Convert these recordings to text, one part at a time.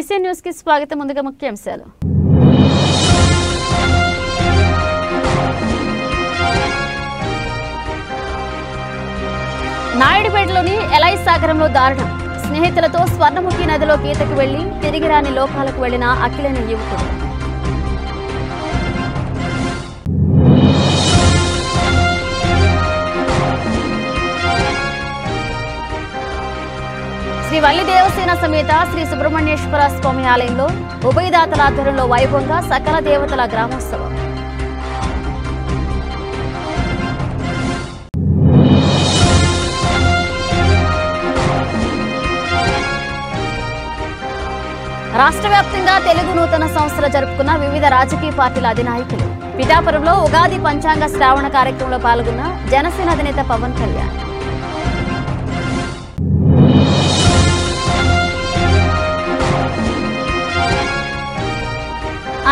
BC న్యూస్కి స్వాగతం ముందుగా ముఖ్యాంశాలు. నాయుడుపేటలోని ఎలై సాగరంలో దారుణం. స్నేహితులతో స్వర్ణముఖి నదిలో ఈతకు వెళ్ళి తిరిగి రాని లోకాలకు వెళ్ళిన అఖిలైన యువకుడు. శ్రీ వల్లి దేవసేన సమేత శ్రీ సుబ్రహ్మణ్యేశ్వర స్వామి ఆలయంలో ఉభయదాతల ఆధ్వర్యంలో వైభవంగా సకల దేవతల గ్రామోత్సవం. రాష్ట్ర వ్యాప్తంగా తెలుగు నూతన సంస్థలు జరుపుకున్న వివిధ రాజకీయ పార్టీల అధినాయకులు. పిఠాపురంలో ఉగాది పంచాంగ శ్రావణ కార్యక్రమంలో పాల్గొన్న జనసేన అధినేత పవన్ కళ్యాణ్.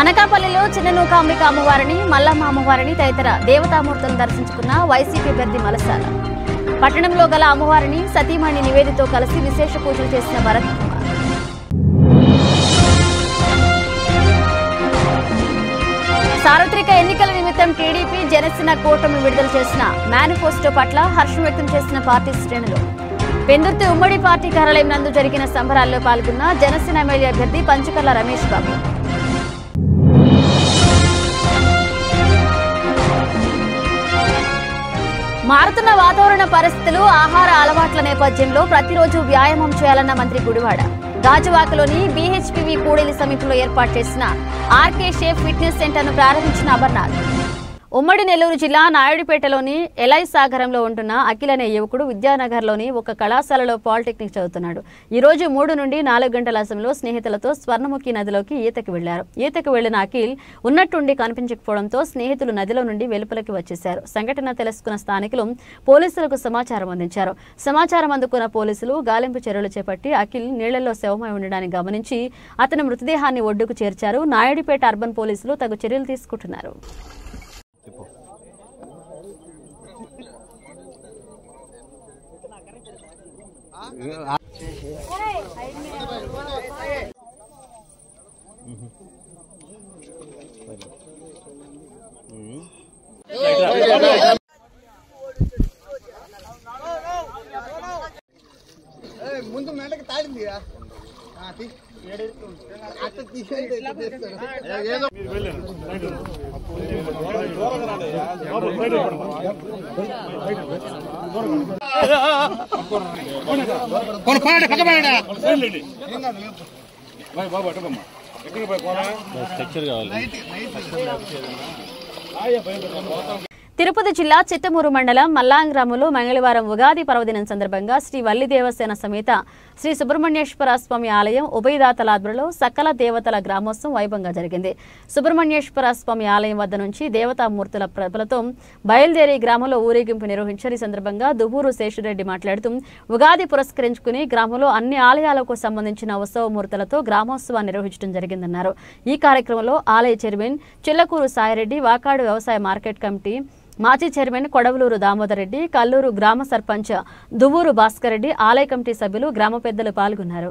అనకాపల్లిలో చిన్ననూకాంబిక అమ్మవారిని మల్లమ్మ అమ్మవారిని తదితర దేవతామూర్తులను దర్శించుకున్న వైసీపీ అభ్యర్థి మలసాల. పట్టణంలో గల అమ్మవారిని సతీమణి నివేదితో కలిసి విశేష పూజలు చేసిన భరత్ కుమార్. సార్వత్రిక ఎన్నికల నిమిత్తం టీడీపీ జనసేన కూటమి విడుదల చేసిన మేనిఫెస్టో పట్ల హర్షం వ్యక్తం చేసిన పార్టీ శ్రేణులు. పెందుర్తి ఉమ్మడి పార్టీ కార్యాలయం నందు జరిగిన సంబరాల్లో పాల్గొన్న జనసేన ఎమ్మెల్యే అభ్యర్థి పంచకర్ల రమేష్ బాబు. మారుతున్న వాతావరణ పరిస్థితులు ఆహార అలవాట్ల నేపథ్యంలో ప్రతిరోజు వ్యాయామం చేయాలన్న మంత్రి గుడివాడ. గాజువాకలోని బీహెచ్పీవీ కూడలి సమీపంలో ఏర్పాటు చేసిన ఆర్కే షేఫ్ ఫిట్నెస్ సెంటర్ను ప్రారంభించిన అమర్నాథ్. ఉమ్మడి నెల్లూరు జిల్లా నాయుడుపేటలోని ఎలై సాగరంలో ఉంటున్న అఖిల్ అనే యువకుడు విద్యానగర్లోని ఒక కళాశాలలో పాలిటెక్నిక్ చదువుతున్నాడు. ఈ రోజు మూడు నుండి నాలుగు గంటల సమయంలో స్నేహితులతో స్వర్ణముఖి నదిలోకి ఈతకి వెళ్ళారు ఈతకు వెళ్ళిన అఖిల్ ఉన్నట్టుండి కనిపించకపోవడంతో స్నేహితులు నదిలో నుండి వెలుపలకి వచ్చేశారు. సంఘటన తెలుసుకున్న స్థానికులు పోలీసులకు సమాచారం అందించారు. సమాచారం అందుకున్న పోలీసులు గాలింపు చర్యలు చేపట్టి అఖిల్ నీళ్ళలో శవమై ఉండడాన్ని గమనించి అతని మృతదేహాన్ని ఒడ్డుకు చేర్చారు. నాయుడుపేట అర్బన్ పోలీసులు తగు చర్యలు తీసుకుంటున్నారు. ముందు మెడకి తాడింది అట్ట తీసేయండి ఇట్లా తీస్తారు. తిరుపతి జిల్లా చిట్టమూరు మండలం మల్లాంగ్రామంలో మంగళవారం ఉగాది పర్వదినం సందర్భంగా శ్రీ వల్లి దేవసేన సమేత శ్రీ సుబ్రహ్మణ్యేశ్వర స్వామి ఆలయం ఉభయదాతల ఆధ్వర్యంలో సకల దేవతల గ్రామోత్సవం వైభవంగా జరిగింది. సుబ్రహ్మణ్యేశ్వర స్వామి ఆలయం వద్ద నుంచి దేవతామూర్తుల ప్రభలతో బయలుదేరి గ్రామంలో ఊరేగింపు నిర్వహించారు. ఈ సందర్భంగా దువ్వూరు శేషురెడ్డి మాట్లాడుతూ ఉగాది పురస్కరించుకుని గ్రామంలో అన్ని ఆలయాలకు సంబంధించిన ఉత్సవమూర్తులతో గ్రామోత్సవాన్ని నిర్వహించడం జరిగిందన్నారు. ఈ కార్యక్రమంలో ఆలయ చైర్మన్ చిల్లకూరు సాయిరెడ్డి వాకాడు వ్యవసాయ మార్కెట్ కమిటీ మాజీ చైర్మన్ కొడవలూరు దామోదర్ రెడ్డి కల్లూరు గ్రామ సర్పంచ్ దువ్వూరు భాస్కర్ రెడ్డి ఆలయ కమిటీ సభ్యులు గ్రామ పెద్దలు పాల్గొన్నారు.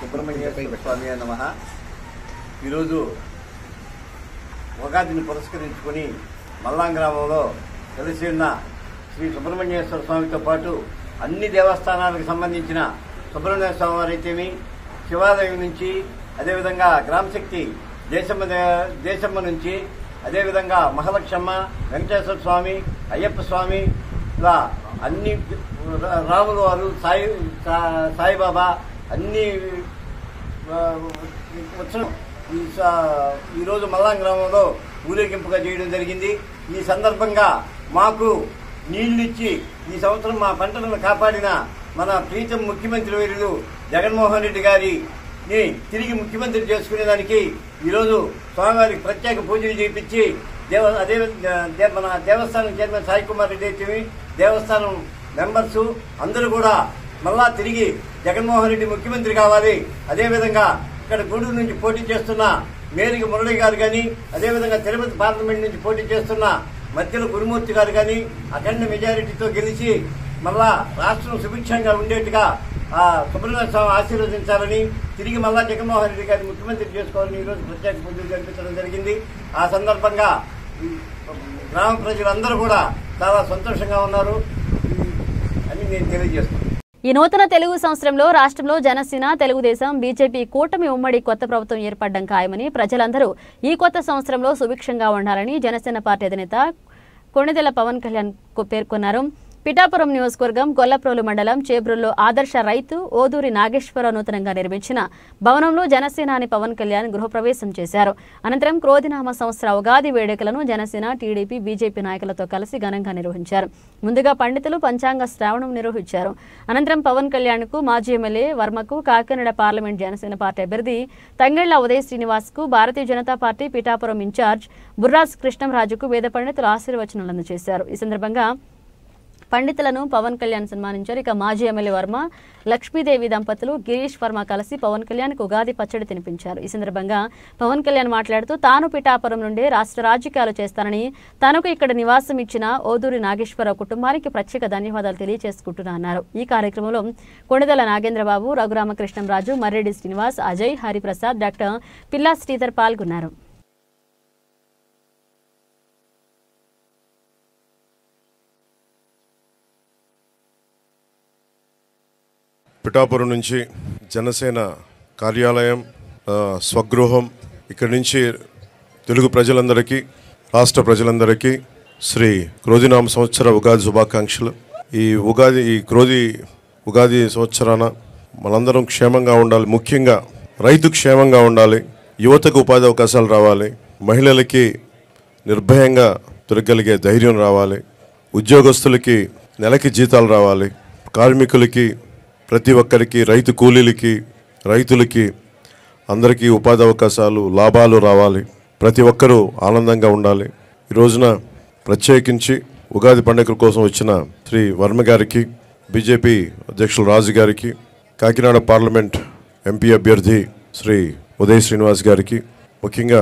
సుబ్రహ్మణ్యేశ్వర స్వామి నమ. ఈరోజు ఉగాదిని పురస్కరించుకొని మల్లాం గ్రామంలో కలిసి ఉన్న శ్రీ సుబ్రహ్మణ్యేశ్వర స్వామితో పాటు అన్ని దేవస్థానాలకు సంబంధించిన సుబ్రహ్మణ్య స్వామి వారైతేమి శివాలయం నుంచి అదేవిధంగా గ్రామశక్తి దేశమ్మ దే- దేశమ్మ నుంచి అదేవిధంగా మహాలక్ష్మ వెంకటేశ్వర స్వామి అయ్యప్ప స్వామి ఇలా అన్ని రా- రాములు వారు సాయి సా- సాయిబాబా అన్ని వచ్చిన. ఈరోజు మల్లాం గ్రామంలో ఊరేగింపుగా చేయడం జరిగింది. ఈ సందర్భంగా మాకు నీళ్ళిచ్చి ఈ సంవత్సరం మా పంటలను కాపాడిన మన ప్రీతం ముఖ్యమంత్రి వీరులు జగన్మోహన్ రెడ్డి గారిని తిరిగి ముఖ్యమంత్రి చేసుకునేదానికి ఈరోజు స్వామివారికి ప్రత్యేక పూజలు చేయించి దేవ అదే మన దేవస్థానం చైర్మన్ సాయి కుమార్ రెడ్డి దేవస్థానం మెంబర్స్ అందరూ కూడా మళ్ళా తిరిగి జగన్మోహన్ రెడ్డి ముఖ్యమంత్రి కావాలి. అదేవిధంగా ఇక్కడ గూడూరు నుంచి పోటీ చేస్తున్న మేరికి మురళి గారు కానీ అదేవిధంగా తిరుపతి పార్లమెంట్ నుంచి పోటీ చేస్తున్న మధ్యలో గురుమూర్తి గారు కానీ అఖండ మెజారిటీతో గెలిచి మళ్ళా రాష్ట్రం సుభిక్షంగా ఉండేట్టుగా సుబ్రహ్మణ్య స్వామి ఆశీర్వదించాలని తిరిగి మళ్ళా జగన్మోహన్ రెడ్డి గారిని ముఖ్యమంత్రి చేసుకోవాలని ఈరోజు ప్రత్యేక పూజలు జరిపించడం జరిగింది. ఆ సందర్భంగా గ్రామ ప్రజలందరూ కూడా చాలా సంతోషంగా ఉన్నారు. అని నేను తెలియజేస్తున్నాను. ఈ నూతన తెలుగు సంవత్సరంలో రాష్ట్రంలో జనసేన తెలుగుదేశం బీజేపీ కూటమి ఉమ్మడి కొత్త ప్రభుత్వం ఏర్పడడం ఖాయమని ప్రజలందరూ ఈ కొత్త సంవత్సరంలో సుభిక్షంగా ఉండాలని జనసేన పార్టీ అధినేత కొణిదెల పవన్ కళ్యాణ్ పేర్కొన్నారు. పిఠాపురం నియోజకవర్గం గొల్లప్రోలు మండలం చేబ్రుల్లో ఆదర్శ రైతు ఓదూరి నాగేశ్వరరావు నూతనంగా నిర్మించిన భవనంలో జనసేనాని పవన్ కళ్యాణ్ గృహప్రవేశం చేశారు. అనంతరం క్రోధినామ సంవత్సర ఉగాది వేడుకలను జనసేన టీడీపీ బీజేపీ నాయకులతో కలిసి ఘనంగా నిర్వహించారు. ముందుగా పండితులు పంచాంగ శ్రావణం నిర్వహించారు. అనంతరం పవన్ కళ్యాణ్కు మాజీ ఎమ్మెల్యే వర్మకు కాకినాడ పార్లమెంట్ జనసేన పార్టీ అభ్యర్థి తంగెళ్ళ ఉదయ్ శ్రీనివాస్కు భారతీయ జనతా పార్టీ పిఠాపురం ఇన్ఛార్జ్ బుర్రాజ్ కృష్ణంరాజుకు వేద పండితులు ఆశీర్వచనాలు అందజేశారు. ఈ సందర్భంగా పండితులను పవన్ కళ్యాణ్ సన్మానించారు. ఇక మాజీ ఎమ్మెల్యే వర్మ లక్ష్మీదేవి దంపతులు గిరీష్ వర్మ కలిసి పవన్ కళ్యాణ్ ఉగాది పచ్చడి తినిపించారు. ఈ సందర్భంగా పవన్ కళ్యాణ్ మాట్లాడుతూ తాను పిఠాపురం నుండి రాష్ట్ర రాజకీయాలు చేస్తానని తనకు ఇక్కడ నివాసం ఇచ్చిన ఓదూరి నాగేశ్వరరావు కుటుంబానికి ప్రత్యేక ధన్యవాదాలు తెలియజేసుకుంటున్నా అన్నారు. ఈ కార్యక్రమంలో కొణిదల నాగేంద్రబాబు రఘురామకృష్ణంరాజు మర్రెడ్డి శ్రీనివాస్ అజయ్ హరిప్రసాద్ డాక్టర్ పిల్లా శ్రీధర్ పాల్గొన్నారు. పిఠాపురం నుంచి జనసేన కార్యాలయం స్వగృహం ఇక్కడి నుంచి తెలుగు ప్రజలందరికీ రాష్ట్ర ప్రజలందరికీ శ్రీ క్రోధినామ సంవత్సర ఉగాది శుభాకాంక్షలు. ఈ ఉగాది ఈ క్రోధి ఉగాది సంవత్సరాన మనందరం క్షేమంగా ఉండాలి. ముఖ్యంగా రైతు క్షేమంగా ఉండాలి. యువతకు ఉపాధి అవకాశాలు రావాలి. మహిళలకి నిర్భయంగా దొరకగలిగే ధైర్యం రావాలి. ఉద్యోగస్తులకి నెలకి జీతాలు రావాలి. కార్మికులకి ప్రతి ఒక్కరికి రైతు కూలీలకి రైతులకి అందరికీ ఉపాధి అవకాశాలు లాభాలు రావాలి. ప్రతి ఒక్కరూ ఆనందంగా ఉండాలి. ఈ రోజున ప్రత్యేకించి ఉగాది పండుగ కోసం వచ్చిన శ్రీ వర్మ గారికి బీజేపీ అధ్యక్షులు రాజు గారికి కాకినాడ పార్లమెంట్ ఎంపీ అభ్యర్థి శ్రీ ఉదయ్ శ్రీనివాస్ గారికి ముఖ్యంగా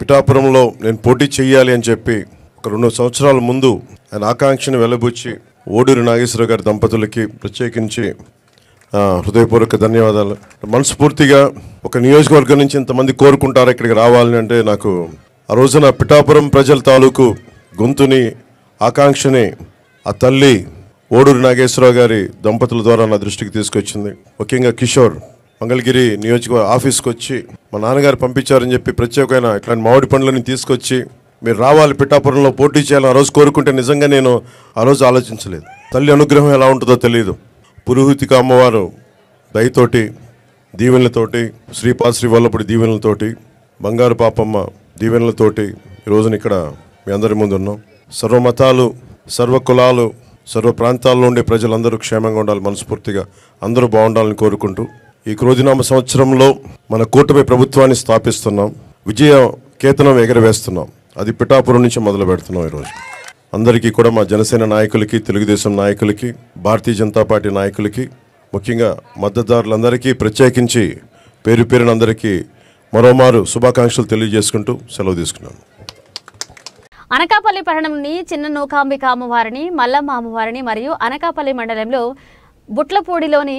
పిఠాపురంలో నేను పోటీ చేయాలి అని చెప్పి ఒక రెండు సంవత్సరాల ముందు ఆయన ఆకాంక్షను వెలబుచ్చి ఓడూరి నాగేశ్వర గారి దంపతులకి ప్రత్యేకించి హృదయపూర్వక ధన్యవాదాలు. మనస్ఫూర్తిగా ఒక నియోజకవర్గం నుంచి ఇంతమంది కోరుకుంటారు ఇక్కడికి రావాలని అంటే నాకు ఆ రోజున పిఠాపురం ప్రజల తాలూకు గొంతుని ఆకాంక్షని ఆ తల్లి ఓడూరు నాగేశ్వరరావు గారి దంపతుల ద్వారా నా దృష్టికి తీసుకొచ్చింది. ముఖ్యంగా కిషోర్ మంగళగిరి నియోజకవర్గ ఆఫీస్కి వచ్చి మా నాన్నగారు పంపించారని చెప్పి ప్రత్యేకమైన ఇట్లాంటి మామిడి పండ్లని తీసుకొచ్చి మీరు రావాలి పిఠాపురంలో పోటీ చేయాలని ఆ రోజు కోరుకుంటే నిజంగా నేను ఆ రోజు ఆలోచించలేదు. తల్లి అనుగ్రహం ఎలా ఉంటుందో తెలియదు పురోహితిక అమ్మవారు దయతోటి దీవెనలతోటి శ్రీపా శ్రీ వల్లపుడి దీవెనలతోటి బంగారు పాపమ్మ దీవెనలతోటి ఈ రోజున ఇక్కడ మీ అందరి ముందు ఉన్నాం. సర్వ మతాలు సర్వ కులాలు సర్వ ప్రాంతాల్లో ఉండే ప్రజలందరూ క్షేమంగా ఉండాలి మనస్ఫూర్తిగా. అందరూ బాగుండాలని కోరుకుంటూ ఈ క్రోధినామ సంవత్సరంలో మన కూటమి ప్రభుత్వాన్ని స్థాపిస్తున్నాం. విజయ కేతనం ఎగరవేస్తున్నాం. అది పిఠాపురం నుంచి మొదలు పెడుతున్నాం ఈరోజు అందరికీ కూడా మా జనసేన నాయకులకి తెలుగుదేశం నాయకులకి భారతీయ జనతా పార్టీ నాయకులకి ముఖ్యంగా మద్దతుదారులందరికీ ప్రత్యేకించి పేరు పేరునందరికీ మరోమారు శుభాకాంక్షలు తెలియజేసుకుంటూ సెలవు తీసుకున్నాను. అనకాపల్లి పట్టణంని చిన్న నూకాంబిక అమ్మవారిని మల్లమ్మ అమ్మవారిని మరియు అనకాపల్లి మండలంలో బుట్లపూడిలోని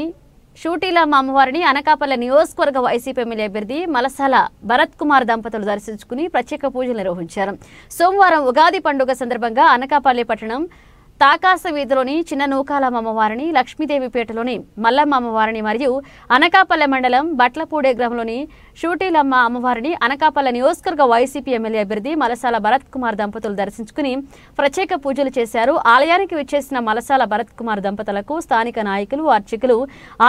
షూటీలమ్మ అమ్మవారిని అనకాపల్లి నియోజకవర్గ వైసీపీ ఎమ్మెల్యే అభ్యర్థి మలసాల భరత్ కుమార్ దంపతులు దర్శించుకుని ప్రత్యేక పూజలు నిర్వహించారు. సోమవారం ఉగాది పండుగ సందర్భంగా అనకాపల్లి పట్టణం తాకాస వీధిలోని చిన్న నూకాలమ్మ అమ్మవారిని లక్ష్మీదేవిపేటలోని మల్లమ్మ అమ్మవారిని మరియు అనకాపల్లె మండలం బట్లపూడే గ్రామంలోని షూటీలమ్మ అమ్మవారిని అనకాపల్లె నియోజకవర్గ వైసీపీ ఎమ్మెల్యే అభ్యర్థి మలసాల భరత్ కుమార్ దంపతులు దర్శించుకుని ప్రత్యేక పూజలు చేశారు. ఆలయానికి విచ్చేసిన మలసాల భరత్ కుమార్ దంపతులకు స్థానిక నాయకులు అర్చకులు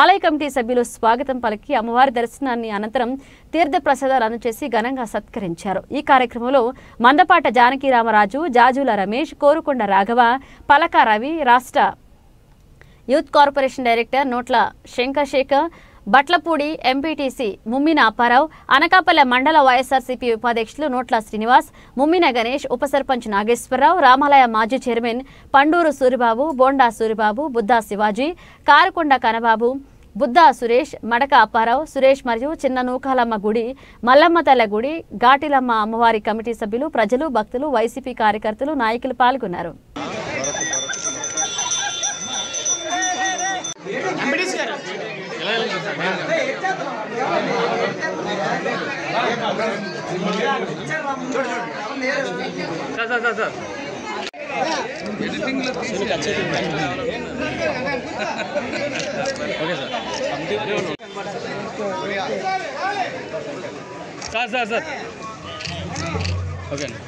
ఆలయ కమిటీ సభ్యులు స్వాగతం పలికి అమ్మవారి దర్శనాన్ని అనంతరం తీర్థ ప్రసాదాలు అందజేసి ఘనంగా సత్కరించారు. ఈ కార్యక్రమంలో మందపాట జానకి రామరాజు జాజుల రమేష్ కోరుకొండ రాఘవ పలక రవి రాష్ట్ర youth corporation director Notla Shankarsekhar Batlapudi MPTC Mummina Apparao Anakapalle మండల వైఎస్ఆర్సీపీ ఉపాధ్యక్షులు నోట్ల శ్రీనివాస్ ముమ్మిన గణేష్ ఉప సర్పంచ్ నాగేశ్వరరావు రామాలయ మాజీ చైర్మన్ పండూరు సూరిబాబు బోండా సూరిబాబు బుద్దా శివాజీ కారుకొండ కనబాబు బుద్దా సురేష్ మడక అప్పారావు సురేష్ మరియు చిన్న నూకాలమ్మ గుడి మల్లమ్మ తల్ల గుడి ఘాటిలమ్మ అమ్మవారి కమిటీ సభ్యులు ప్రజలు భక్తులు వైసీపీ కార్యకర్తలు నాయకులు పాల్గొన్నారు. Sir sir sir. Sir okay sir sir sir sir okay అండి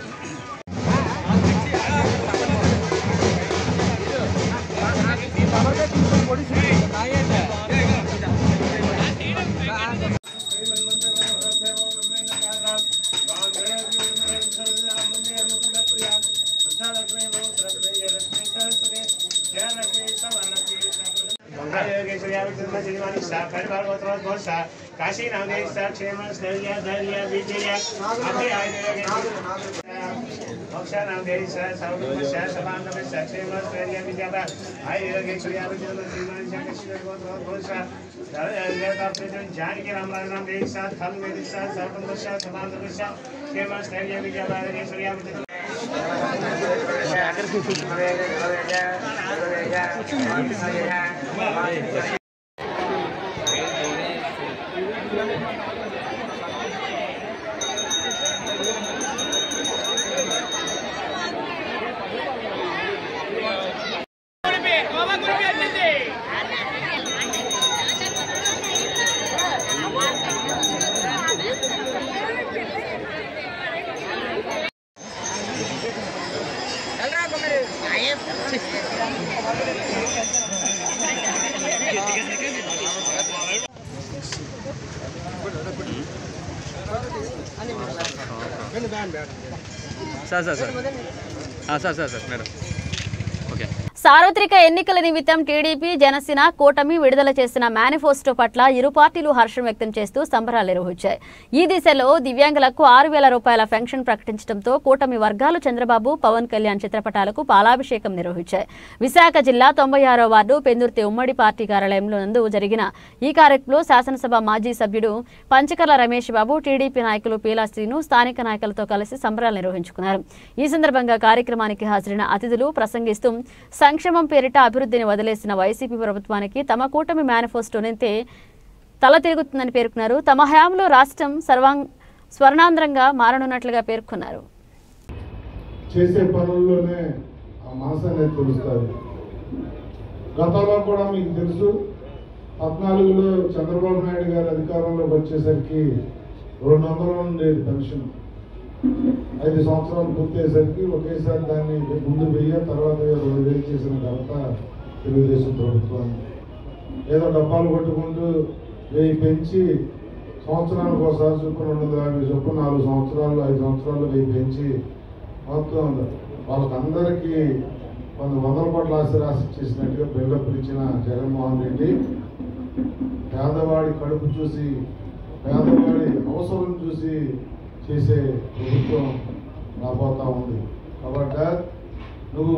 కాశీ క్షేమ స్థైర్య ధైర్య విజయ అభయ మోక్ష నవదేశ సౌరభ సమాంతమ క్షేమ స్థైర్య విజయ ఆయుర్వేశ్వర్య జానకి రామరాజ నామ దేశ థల్ వేదిశ సర్వంద సమాంతమ క్షేమ స్థైర్య విజయ ఆయుర్వేశ్వర్య సార్ సార్ సార్ ఆ, sir sir sir madam okay సార్వత్రిక ఎన్నికల నిమిత్తం టీడీపీ జనసేన కూటమి విడుదల చేసిన మేనిఫెస్టో పట్ల ఇరు పార్టీలు హర్షం వ్యక్తం చేస్తూ సంబరాలు నిర్వహించాయి. ఈ దిశలో దివ్యాంగులకు ఆరు వేల రూపాయల పెన్షన్ ప్రకటించడంతో కూటమి వర్గాలు చంద్రబాబు పవన్ కళ్యాణ్ చిత్రపటాలకు పాలాభిషేకం నిర్వహించాయి. విశాఖ జిల్లా తొంభై ఆరో వార్డు పెందుర్తి ఉమ్మడి పార్టీ కార్యాలయంలో నందు జరిగిన ఈ కార్యక్రమంలో శాసనసభ మాజీ సభ్యుడు పంచకర్ల రమేష్ బాబు టీడీపీ నాయకులు పీలా శ్రీను స్థానిక నాయకులతో కలిసి సంబరాలు నిర్వహించుకున్నారు. ఈ సందర్భంగా కార్యక్రమానికి హాజరైన అతిథులు ప్రసంగిస్తూ సంక్షేమం పేరిట అభివృద్ధిని వదిలేసిన వైసీపీ ప్రభుత్వానికి తమ కూటమి మేనిఫెస్టోనైతే తల తిరుగుతుందని పేర్కొన్నారు. తమ హయాంలో రాష్ట్రం సర్వాంగ స్వర్ణాంధ్రంగా మారనున్నట్లుగా పేర్కొన్నారు. చేసే పనుల్లోనే ఆ మనసు తెలుస్తారు. గతంలో కూడా మీకు తెలుసు పద్నాలుగులో చంద్రబాబు నాయుడు గారు అధికారంలోకి వచ్చేసరికి రెండు వందల ఉండేది పెన్షన్ ఐదు సంవత్సరాలు పూర్తయ్యేసరికి ఒకేసారి దాన్ని ముందు వెయ్యి తర్వాత రెండు వేలు చేసిన ఘనత తెలుగుదేశం ప్రభుత్వాన్ని ఏదో డబ్బాలు కొట్టుకుంటూ వెయ్యి పెంచి సంవత్సరానికి ఒకసారి చొప్పున రెండు యాభై చొప్పున నాలుగు సంవత్సరాలు ఐదు సంవత్సరాలు వెయ్యి పెంచి మొత్తం వాళ్ళకందరికీ కొంత వందల కోట్ల ఆస్తి రాసి చేసినట్టుగా బిల్డప్ ఇచ్చిన జగన్మోహన్ రెడ్డి పేదవాడి కడుపు చూసి పేదవాడి అవసరం చూసి చేసే ప్రభుత్వం రాబోతా ఉంది. కాబట్టి నువ్వు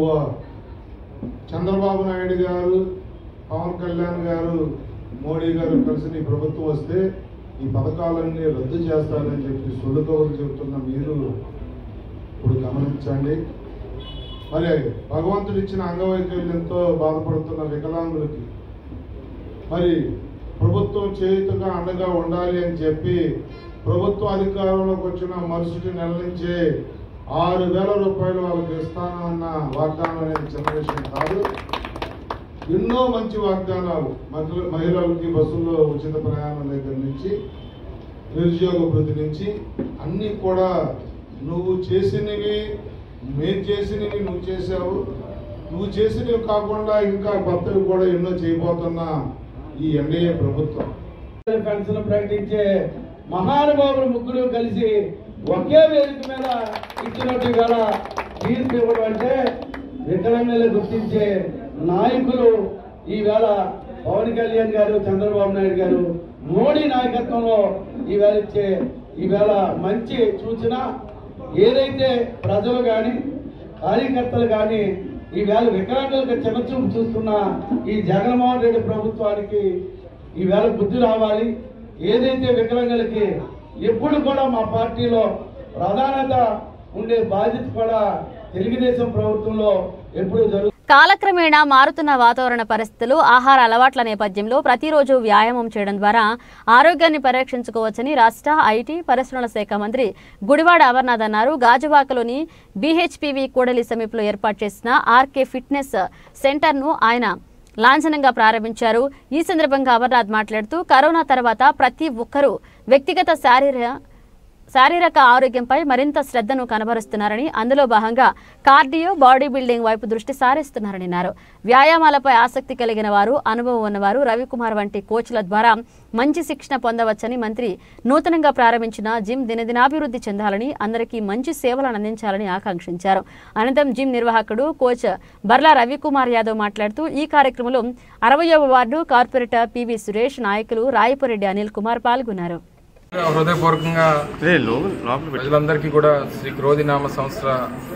చంద్రబాబు నాయుడు గారు పవన్ కళ్యాణ్ గారు మోడీ గారు కలిసి నీ ప్రభుత్వం వస్తే ఈ పథకాలన్నీ రద్దు చేస్తారని చెప్పి సొల్లుకోవలు చెబుతున్న మీరు ఇప్పుడు గమనించండి. మరి భగవంతుడు ఇచ్చిన అంగవైకల్యంతో బాధపడుతున్న వికలాంగులకి మరి ప్రభుత్వం చేయుతగా అండగా ఉండాలి అని చెప్పి ప్రభుత్వ అధికారంలోకి వచ్చిన మరుసటి నెల నుంచే ఆరు వేల రూపాయలు వాళ్ళకి ఇస్తానన్న వాగ్దానం అనేది చిన్న విషయం కాదు. ఎన్నో మంచి వాగ్దానాలు మహిళ- మహిళలకి బస్సుల్లో ఉచిత ప్రయాణం దగ్గర నుంచి నిరుద్యోగ వృద్ధి నుంచి అన్నీ కూడా నువ్వు చేసినవి మేము చేసినవి నువ్వు చేసావు నువ్వు చేసినవి కాకుండా ఇంకా కొత్తవి కూడా ఎన్నో చేయబోతున్న ఈ ఎన్డీఏ ప్రభుత్వం. పెన్షన్ ప్రకటించే మహానుభావులు ముగ్గురు కలిసి ఒకే వేదిక మీద ఇచ్చినట్టు గల తీర్పు ఇవ్వడం అంటే వికలాంగులు గుర్తించే నాయకులు ఈవేళ పవన్ కళ్యాణ్ గారు చంద్రబాబు నాయుడు గారు మోడీ నాయకత్వంలో ఈవేళ ఇచ్చే ఈవేళ మంచి సూచన ఏదైతే ప్రజలు కానీ కార్యకర్తలు కానీ ఈవేళ వికలాంగులకు చిన్నచూపు చూస్తున్న ఈ జగన్మోహన్ రెడ్డి ప్రభుత్వానికి ఈవేళ బుద్ధి రావాలి. ఏదైతే వికలాంగులకి ఎప్పుడు కూడా మా పార్టీలో ప్రధానత ఉండే బాధ్యత కూడా తెలుగుదేశం ప్రభుత్వంలో ఎప్పుడు జరుగుతుంది కాలక్రమేణా మారుతున్న వాతావరణ పరిస్థితులు ఆహార అలవాట్ల నేపథ్యంలో ప్రతిరోజు వ్యాయామం చేయడం ద్వారా ఆరోగ్యాన్ని పరిరక్షించుకోవచ్చని రాష్ట్ర ఐటీ పరిశ్రమల శాఖ మంత్రి గుడివాడ అమర్నాథ్ అన్నారు. గాజువాకలోని బీహెచ్పీవీ కూడలి సమీపంలో ఏర్పాటు చేసిన ఆర్కే ఫిట్నెస్ సెంటర్ను ఆయన లాంఛనంగా ప్రారంభించారు. ఈ సందర్భంగా అమర్నాథ్ మాట్లాడుతూ కరోనా తర్వాత ప్రతి ఒక్కరూ వ్యక్తిగత శారీర శారీరక ఆరోగ్యంపై మరింత శ్రద్ధను కనబరుస్తున్నారని అందులో భాగంగా కార్డియో బాడీ బిల్డింగ్ వైపు దృష్టి సారిస్తున్నారని అన్నారు. వ్యాయామాలపై ఆసక్తి కలిగిన వారు అనుభవం ఉన్నవారు రవికుమార్ వంటి కోచ్ల ద్వారా మంచి శిక్షణ పొందవచ్చని మంత్రి నూతనంగా ప్రారంభించిన జిమ్ దినదినాభివృద్ధి చెందాలని అందరికీ మంచి సేవలను అందించాలని ఆకాంక్షించారు. అనంతరం జిమ్ నిర్వాహకుడు కోచ్ బర్లా రవికుమార్ యాదవ్ మాట్లాడుతూ ఈ కార్యక్రమంలో అరవయవ వార్డు కార్పొరేటర్ పివి సురేష్ నాయకులు రాయపురెడ్డి అనిల్ కుమార్ పాల్గొన్నారు. హృదయపూర్వకంగా ప్రజలందరికీ కూడా శ్రీ క్రోధినామ సంవత్సర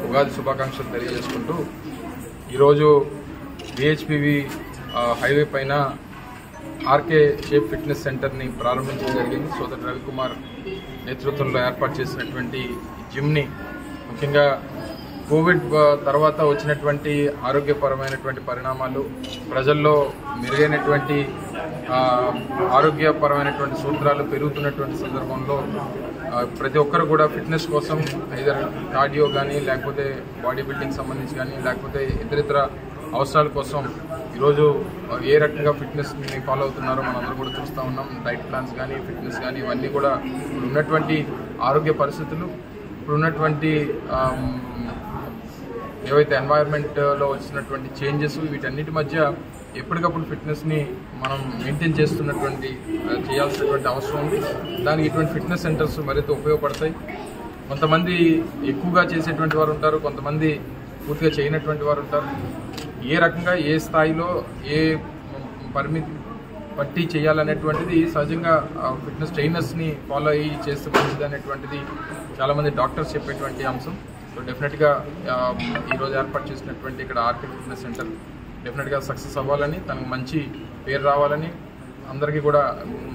ఉగాది శుభాకాంక్షలు తెలియజేసుకుంటూ ఈరోజు బిహెచ్పివి హైవే పైన ఆర్కే షేప్ ఫిట్నెస్ సెంటర్ని ప్రారంభించడం జరిగింది. సోదరు రవికుమార్ నేతృత్వంలో ఏర్పాటు చేసినటువంటి జిమ్ని ముఖ్యంగా కోవిడ్ తర్వాత వచ్చినటువంటి ఆరోగ్యపరమైనటువంటి పరిణామాలు ప్రజల్లో మెరుగైనటువంటి ఆరోగ్యపరమైనటువంటి సూత్రాలు పెరుగుతున్నటువంటి సందర్భంలో ప్రతి ఒక్కరు కూడా ఫిట్నెస్ కోసం ఇదర్ కార్డియో కానీ లేకపోతే బాడీ బిల్డింగ్ సంబంధించి కానీ లేకపోతే ఇతరితర అవసరాల కోసం ఈరోజు ఏ రకంగా ఫిట్నెస్ని ఫాలో అవుతున్నారో మనందరూ కూడా చూస్తూ ఉన్నాం. డైట్ ప్లాన్స్ కానీ ఫిట్నెస్ కానీ ఇవన్నీ కూడా ఉన్నటువంటి ఆరోగ్య పరిస్థితులు ఇప్పుడు ఉన్నటువంటి ఏవైతే ఎన్వైర్న్మెంట్లో వచ్చినటువంటి చేంజెస్ వీటన్నిటి మధ్య ఎప్పటికప్పుడు ఫిట్నెస్ని మనం మెయింటైన్ చేస్తున్నటువంటి చేయాల్సినటువంటి అవసరం ఉంది. దానికి ఇటువంటి ఫిట్నెస్ సెంటర్స్ మరింత ఉపయోగపడతాయి. కొంతమంది ఎక్కువగా చేసేటువంటి వారు ఉంటారు కొంతమంది పూర్తిగా చేయనటువంటి వారు ఉంటారు. ఏ రకంగా ఏ స్థాయిలో ఏ పరిమితి పట్టి చేయాలనేటువంటిది సహజంగా ఫిట్నెస్ ట్రైనర్స్ని ఫాలో అయ్యి చేస్తే మంచిది అనేటువంటిది చాలామంది డాక్టర్స్ చెప్పేటువంటి అంశం. సో డెఫినెట్గా ఈరోజు ఏర్పాటు చేసినటువంటి ఇక్కడ ఆర్కే ఫిట్నెస్ సెంటర్ డెఫినెట్గా సక్సెస్ అవ్వాలని తనకు మంచి పేరు రావాలని అందరికీ కూడా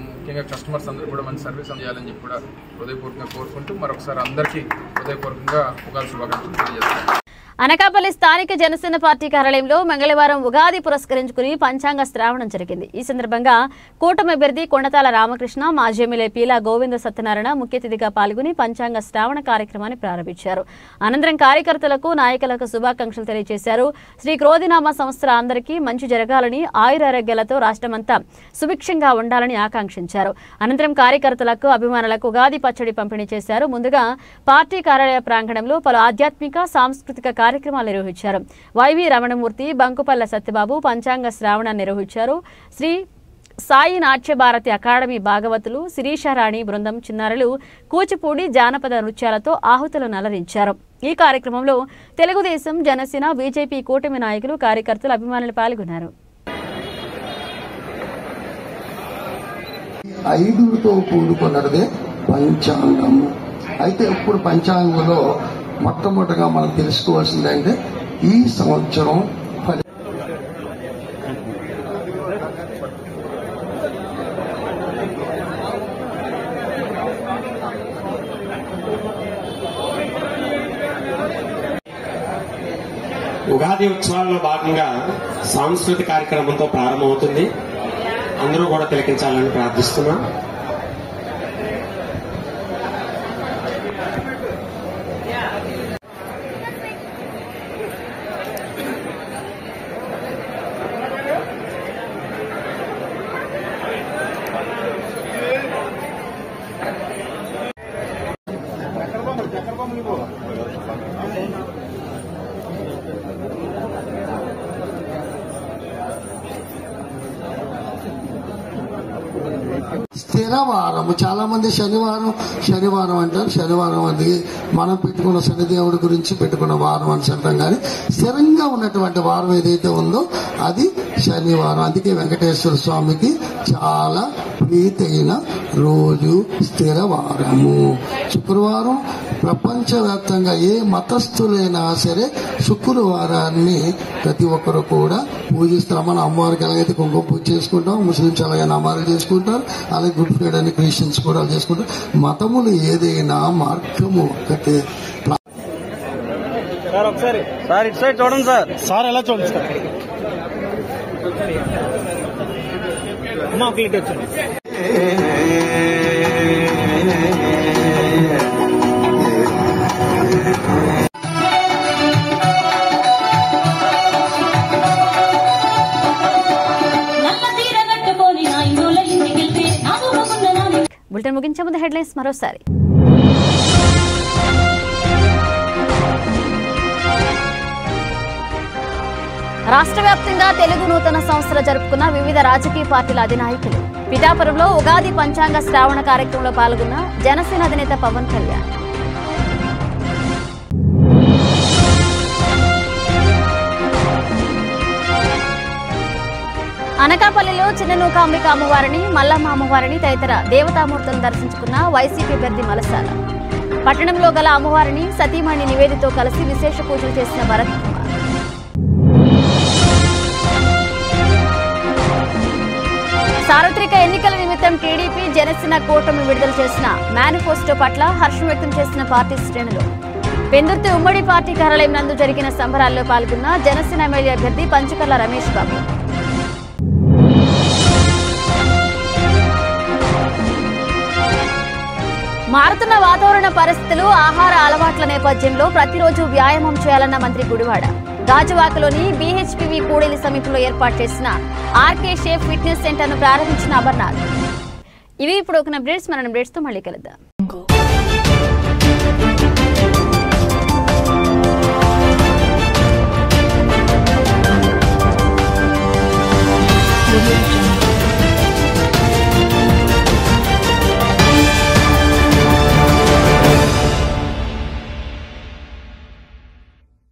ముఖ్యంగా కస్టమర్స్ అందరూ కూడా మంచి సర్వీస్ అందించాలని చెప్పి కూడా హృదయపూర్వకంగా కోరుకుంటూ మరొకసారి అందరికీ హృదయపూర్వకంగా ఉగాది శుభాకాంక్షలు తెలియజేస్తాను అనకాపల్లి స్థానిక జనసేన పార్టీ కార్యాలయంలో మంగళవారం ఉగాది పురస్కరించుకుని పంచాంగ శ్రావణం జరిగింది. ఈ సందర్భంగా కూటమి అభ్యర్థి కొండతాల రామకృష్ణ మాజీ ఎమ్మెల్యే పీలా గోవింద సత్యనారాయణ ముఖ్య అతిథిగా పాల్గొని పంచాంగ శ్రావణ కార్యక్రమాన్ని ప్రారంభించారు. అనంతరం కార్యకర్తలకు నాయకులకు శుభాకాంక్షలు తెలియజేశారు. శ్రీ క్రోధినామ సంస్థ అందరికీ మంచి జరగాలని ఆయురారోగ్యాలతో రాష్ట్రమంతా సుభిక్షంగా ఉండాలని ఆకాంక్షించారు. అనంతరం కార్యకర్తలకు అభిమానులకు ఉగాది పచ్చడి పంపిణీ చేశారు. ముందుగా పార్టీ కార్యాలయ ప్రాంగణంలో పలు ఆధ్యాత్మిక సాంస్కృతిక కార్యక్రమాలు నిర్వహించారు. వైవి రమణమూర్తి బంకుపల్ల సత్యబాబు పంచాంగ శ్రావణ నిర్వహించారు. శ్రీ సాయి నాట్య భారతి అకాడమీ భాగవతులు శిరీషారాణి బృందం చిన్నారులు కూచిపూడి జానపద నృత్యాలతో ఆహుతులను అలరించారు ఈ కార్యక్రమంలో తెలుగుదేశం జనసేన బీజేపీ కూటమి నాయకులు కార్యకర్తలు అభిమానులు పాల్గొన్నారు. ఐదుతో కూడుకున్నదే పంచాంగము అయితే ఇప్పుడు పంచాంగంలో మొట్టమొదటిగా మనం తెలుసుకోవాల్సిందంటే ఈ సంవత్సరం ఉగాది ఉత్సవాల్లో భాగంగా సాంస్కృతిక కార్యక్రమంతో ప్రారంభమవుతుంది. అందరూ కూడా తిలకించాలని ప్రార్థిస్తున్నాం. స్థిరవారము. చాలా మంది శనివారం శనివారం అంటారు. శనివారం అది మనం పెట్టుకున్న శనిదేవుడి గురించి పెట్టుకున్న వారం అని అంటాం కానీ స్థిరంగా ఉన్నటువంటి వారం ఏదైతే ఉందో అది శనివారం. అందుకే వెంకటేశ్వర స్వామికి చాలా ప్రీతైన రోజు స్థిరవారము. శుక్రవారం ప్రపంచవ్యాప్తంగా ఏ మతస్థులైనా సరే శుక్రవారాన్ని ప్రతి ఒక్కరు కూడా పూజిస్తారు. మన అమ్మవారికి ఎలాగైతే కుంకుమ పూజ చేసుకుంటాం ముస్లింస్ ఎలాగైనా అమ్మారు చేసుకుంటారు. అలాగే గుడ్ ఫ్రైడే అని క్రిస్టియన్స్ కూడా చేసుకుంటారు. మతములు ఏదైనా మార్గము ఒకటే సార్ ఒకసారి. సార్ ఇటు సైడ్ చూడండి సార్. సార్ ఎలా చూడండి సార్? అమ్మ ఒక ఇటు వచ్చండి బులెటిన్ ముగించే ముందు హెడ్లైన్స్ మరోసారి. రాష్ట్ర వ్యాప్తంగా తెలుగు నూతన సంస్థలు జరుపుకున్న వివిధ రాజకీయ పార్టీల అధినాయకులు. పిఠాపురంలో ఉగాది పంచాంగ శ్రావణ కార్యక్రమంలో పాల్గొన్న జనసేన అధినేత పవన్ కళ్యాణ్. అనకాపల్లిలో చిన్ననూకాంబిక అమ్మవారిని మల్లమ్మ అమ్మవారిని తదితర దేవతామూర్తులను దర్శించుకున్న వైసీపీ అభ్యర్థి మలసాల. పట్టణంలో గల అమ్మవారిని సతీమణి నివేదితో కలిసి విశేష పూజలు చేసిన భరత్ కుమార్. సార్వత్రిక ఎన్నికల నిమిత్తం టీడీపీ జనసేన కూటమి విడుదల చేసిన మేనిఫెస్టో పట్ల హర్షం వ్యక్తం చేసిన పార్టీ శ్రేణులు. పెందుర్తి ఉమ్మడి పార్టీ కార్యాలయం నందు జరిగిన సంబరాల్లో పాల్గొన్న జనసేన ఎమ్మెల్యే అభ్యర్థి పంచకర్ల రమేష్ బాబు. మారుతున్న వాతావరణ పరిస్థితులు ఆహార అలవాట్ల నేపథ్యంలో ప్రతిరోజు వ్యాయామం చేయాలన్న మంత్రి గుడివాడ. రాజవాకలోని బీహెచ్పీవి కూడేలి సమీపంలో ఏర్పాటు చేసిన ఆర్కే షేఫ్ ఫిట్నెస్ సెంటర్ను ప్రారంభించిన అమర్నాథ్. ఇవి ఇప్పుడు ఒక అప్డేట్స్ మన అప్డేట్స్తో మళ్ళీ కలుద్దాం.